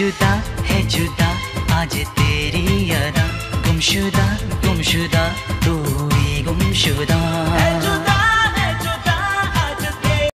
जुदा है जुदा आज तेरी अदा गुमशुदा गुमशुदा तू भी गुमशुदा।